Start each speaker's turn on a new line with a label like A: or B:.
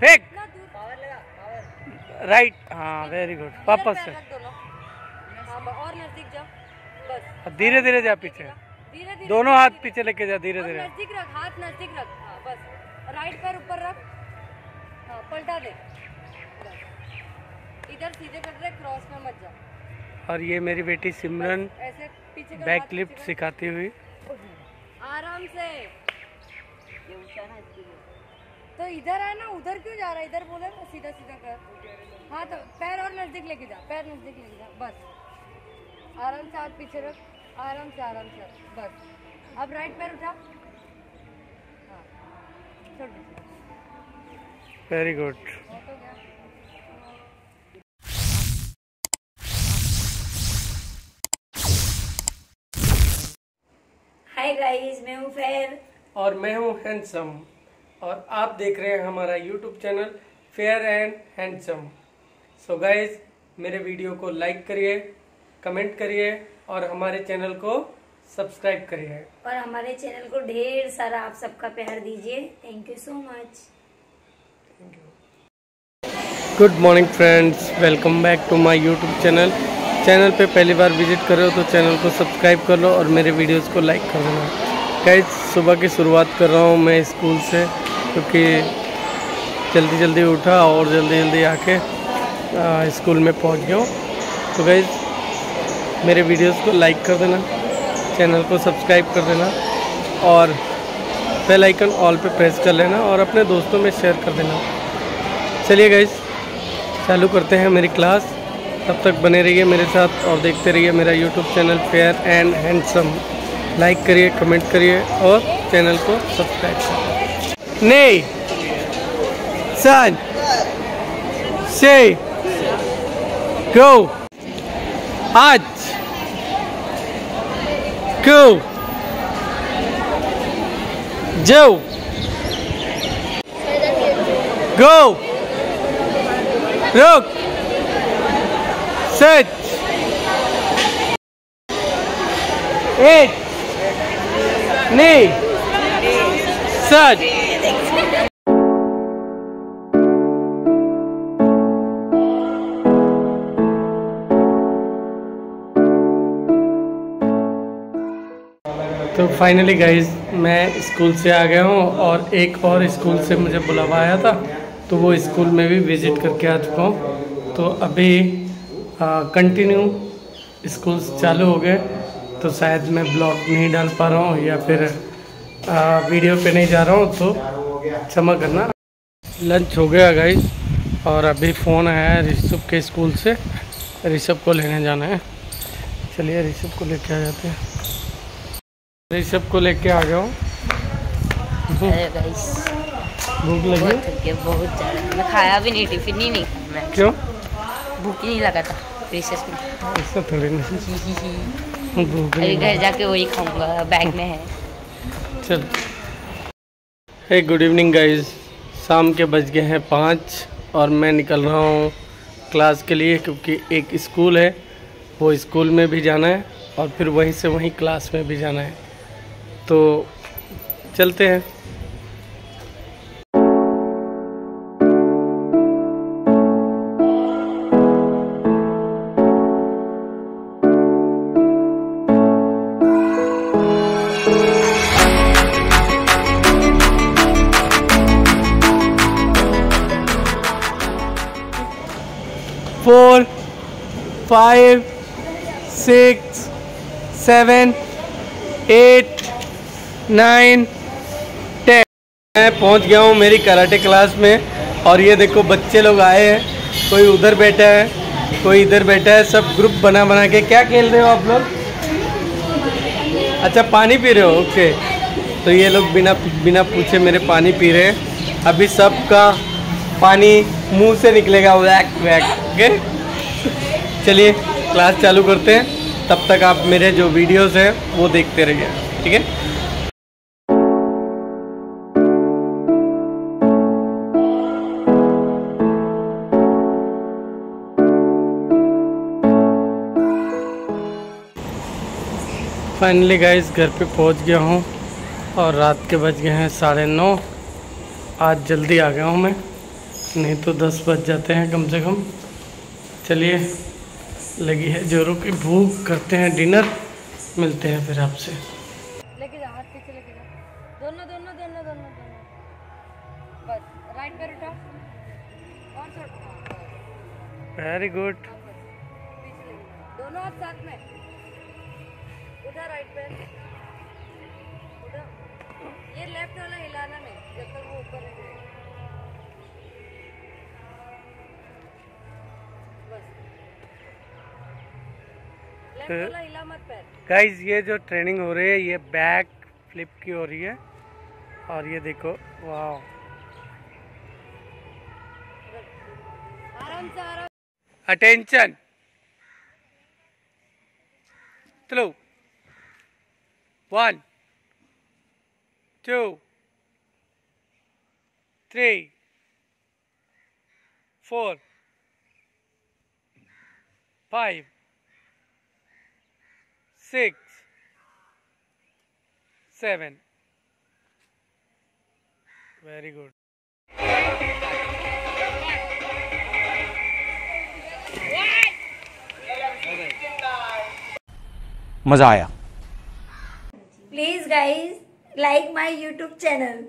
A: फेंक।
B: इतना दूर। पावर लगा पावर।
A: राइट हाँ वेरी गुड वापस से।
B: हाँ और नज़दीक जाओ बस।
A: धीरे धीरे जा पीछे।
B: धीरे
A: दोनों हाथ पीछे लेके जा धीरे धीरे।
B: नज़दीक रख हाथ नज़दीक रख। हाँ बस। राइट पैर ऊपर रख। हाँ पलटा दे। इधर सीधे कर रहे क्रॉस में मत जाओ।
A: और ये मेरी बेटी सिमरन बैक
B: कर।
A: सिखाती हुई।
B: आराम से। ये तो इधर है ना उधर क्यों जा रहा है? इधर बोले ना सीधा सीधा कर हाँ। तो पैर और नज़दीक लेके जा पैर नज़दीक लेके जा बस। आराम से हाथ पीछे रख आराम से आराम से बस। अब राइट पैर उठा। हाँ छोड़
A: वेरी गुड
C: हाय गाइस मैं हूँ फेर
A: और मैं हूँ हैंडसम। और आप देख रहे हैं हमारा YouTube channel fair and handsome so guys मेरे वीडियो को लाइक करिए कमेंट करिए और हमारे चैनल को सब्सक्राइब करिए।
C: और हमारे चैनल को ढेर सारा आप सबका प्यार दीजिए। Thank you so much
A: good morning friends welcome back to my YouTube channel channel पे पहली बार विज़िट कर रहे हो तो चैनल को सब्सक्राइब कर लो और मेरे वीडियोस को लाइक कर देना। गाइज़ सुबह की शुरुआत कर रहा हूँ मैं स्कूल से। क्योंकि जल्दी जल्दी उठा और जल्दी जल्दी आके स्कूल में पहुँच गया तो गाइज़ मेरे वीडियोस को लाइक कर देना चैनल को सब्सक्राइब कर देना और बेल आइकन ऑल पे प्रेस कर लेना और अपने दोस्तों में शेयर कर देना। चलिए गाइज़ चालू करते हैं मेरी क्लास तब तक बने रहिए मेरे साथ और देखते रहिए मेरा YouTube channel fair and handsome like करिए कमेंट करिए और चैनल को सब्सक्राइब करिए। Nay. Sun. Say. Go. At. Go. Do. Go. Look. Sit. Eight. Knee. Sun. Finally guys मैं स्कूल से आ गया हूँ और एक और स्कूल से मुझे बुलावा आया था तो वो स्कूल में भी विज़िट करके आ चुका हूँ। तो अभी कंटिन्यू स्कूल चालू हो गए तो शायद मैं ब्लॉग नहीं डाल पा रहा हूँ या फिर आ, वीडियो पे नहीं जा रहा हूँ तो क्षमा करना। लंच हो गया गाइज़ और अभी फ़ोन आया है ऋषभ के स्कूल से। ऋषभ को लेने जाना है। चलिए ऋषभ को लेके आ जाते हैं। ऋषभ को लेके आ गया हूँ। भूख लगी?
D: बहुत बहुत ज़्यादा। मैं खाया भी नहीं टिफ़िन ही नहीं। मैं
A: क्यों?
D: भूख ही नहीं लगा था रिसेस में।
A: ऐसा थोड़ी नहीं भूख
D: अभी घर जाके वही खाऊँगा बैग में है।
A: चल। हे गुड इवनिंग गाइस शाम के बज गए हैं पाँच और मैं निकल रहा हूँ क्लास के लिए क्योंकि एक स्कूल है। वो स्कूल में भी जाना है और फिर वहीं से वहीं क्लास में भी जाना है। तो चलते हैं। Four five six seven eight nine, ten. मैं पहुँच गया हूँ मेरी कराटे क्लास में और ये देखो बच्चे लोग आए हैं। कोई उधर बैठा है, कोई इधर बैठा है, सब ग्रुप बना बना के क्या खेल रहे हो आप लोग? अच्छा पानी पी रहे हो? ओके। तो ये लोग बिना बिना पूछे मेरे पानी पी रहे हैं। अभी सबका पानी मुँह से निकलेगा। वैक वैक, ओके। चलिए, क्लास चालू करते हैं। तब तक आप मेरे जो वीडियोस हैं, वो देखते रहिए, ठीक है? फाइनली गाइस घर पे पहुँच गया हूँ और रात के बज गए हैं साढ़े नौ। आज जल्दी आ गया हूँ मैं नहीं तो दस बज जाते हैं कम से कम। चलिए लगी है जोरों की भूख करते हैं डिनर मिलते हैं फिर आपसे।
B: लेके जा हाथ पीछे लेके जा। दोनों दोनों दोनों दोनों दोनों। बस राइट पैर उठा और
A: वेरी गुड
B: दोनों हाथ साथ में। उधर राइट पैर उधर। ये लेफ़्ट वाला हिलाना नहीं जब तक वो ऊपर लेफ़्ट
A: तो-
B: वाला हिला मत पैर।
A: गाइज़ ये जो ट्रेनिंग हो रही है ये बैक फ्लिप की हो रही है। और ये देखो वाह अटेंशन चलो। one two three four five six seven very good
E: मज़ा आया
C: please guys like my YouTube channel